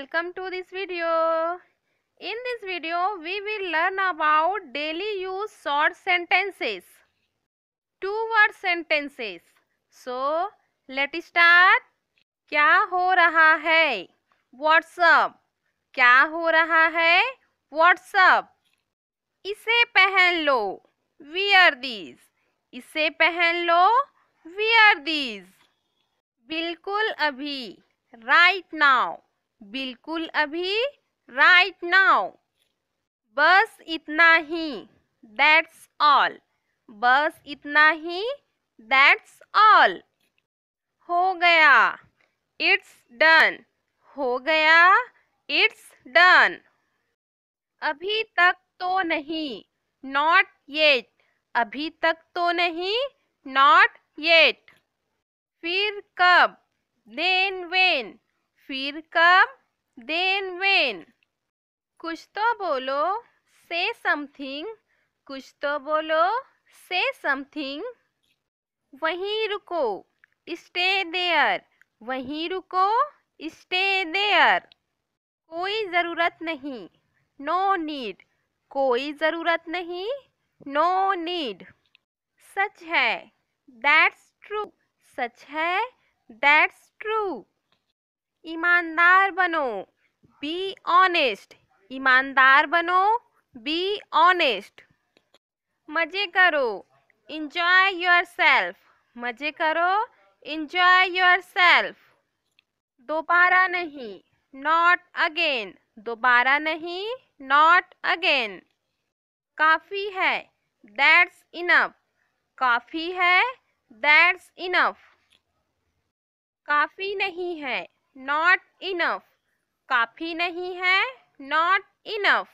Welcome to this video in this video we will learn about daily use short sentences two word sentences so let start क्या हो रहा है? WhatsApp क्या हो रहा है? व्हाट्सअप इसे पहन लो. वीअर दीज इसे पहन लो. वीअर दीज बिल्कुल अभी. राइट right नाउ बिल्कुल अभी राइट नाउ बस इतना ही. दैट्स ऑल बस इतना ही. दैट्स ऑल हो गया. इट्स डन हो गया. इट्स डन अभी तक तो नहीं. नॉट येट अभी तक तो नहीं. नॉट येट फिर कब? देन वेन फिर कब? देन वेन कुछ तो बोलो से समथिंग कुछ तो बोलो से समथिंग वहीं रुको स्टे देयर वहीं रुको स्टे देयर कोई ज़रूरत नहीं नो नीड कोई ज़रूरत नहीं नो नीड सच है दैट्स ट्रू सच है दैट्स ट्रू ईमानदार बनो। बी ऑनेस्ट ईमानदार बनो। बी ऑनेस्ट मज़े करो। इंजॉय योर सेल्फ मज़े करो। इंजॉय योर सेल्फ दोबारा नहीं। नॉट अगेन दोबारा नहीं। नॉट अगेन काफ़ी है। दैट्स इनफ काफ़ी है। दैट्स इनफ काफ़ी नहीं है। नॉट इनफ काफ़ी नहीं है नॉट इनफ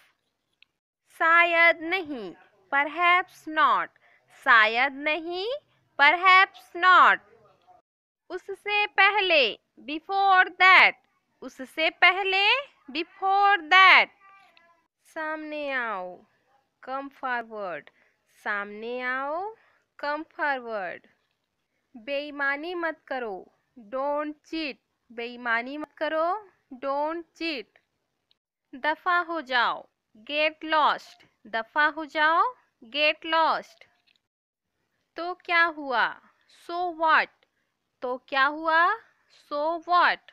शायद नहीं परहैप्स नॉट शायद नहीं परहैप्स नॉट उससे पहले बिफोर दैट उससे पहले बिफोर दैट सामने आओ कम फॉरवर्ड सामने आओ कम फॉरवर्ड बेईमानी मत करो डोंट चीट बेईमानी मत करो। डोंट चीट दफ़ा हो जाओ। गेट लॉस्ट दफ़ा हो जाओ। गेट लॉस्ट तो क्या हुआ? सो so व्हाट तो क्या हुआ? सो so व्हाट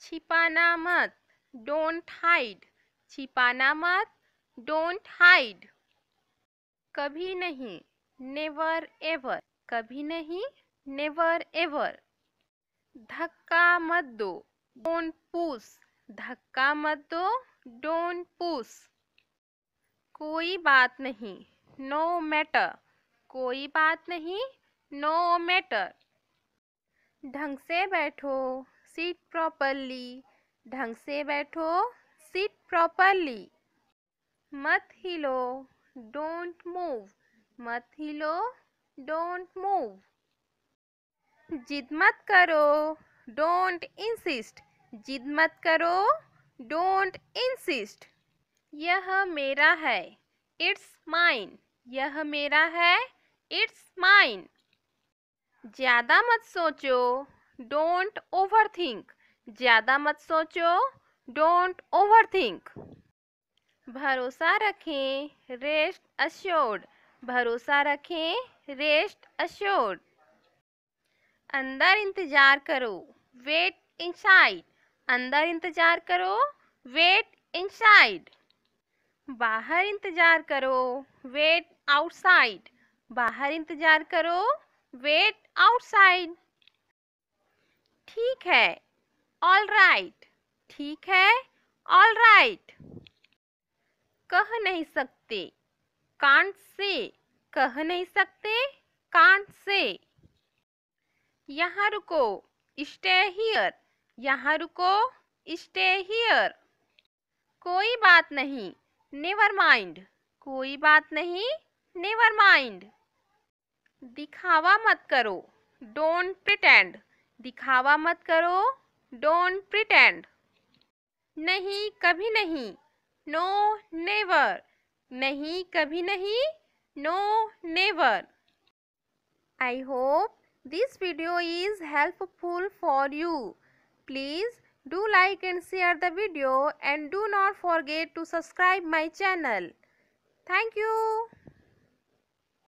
छिपाना मत। डोंट हाइड छिपाना मत। डोंट हाइड कभी नहीं। नेवर एवर कभी नहीं। नेवर एवर धक्का मत दो। डोंट पुश धक्का मत दो। डोंट पुश कोई बात नहीं। नो मैटर कोई बात नहीं। नो मैटर ढंग से बैठो। सीट प्रॉपरली ढंग से बैठो। सीट प्रॉपरली मत हिलो। डोंट मूव मत हिलो। डोंट मूव जिद मत करो डोंट इंसिस्ट जिद मत करो डोंट इंसिस्ट यह मेरा है इट्स माइन यह मेरा है इट्स माइन ज़्यादा मत सोचो डोंट ओवर थिंक ज़्यादा मत सोचो डोंट ओवर थिंक भरोसा रखें रेस्ट अश्योर्ड भरोसा रखें रेस्ट अश्योर्ड अंदर इंतज़ार करो वेट इनसाइड अंदर इंतज़ार करो वेट इनसाइड बाहर इंतज़ार करो वेट आउटसाइड बाहर इंतज़ार करो वेट आउटसाइड ठीक है ऑल राइट ठीक है ऑल राइट कह नहीं सकते कांट से कह नहीं सकते कांट से यहाँ रुको स्टे हियर यहाँ रुको स्टे हियर कोई बात नहीं नेवर माइंड कोई बात नहीं नेवर माइंड दिखावा मत करो डोंट प्रिटेंड दिखावा मत करो डोंट प्रिटेंड नहीं, कभी नहीं नो नेवर नहीं, कभी नहीं no never I hope this video is helpful for you please Do like and share the video and do not forget to subscribe my channel. Thank you.